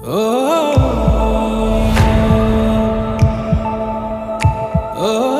Oh. oh.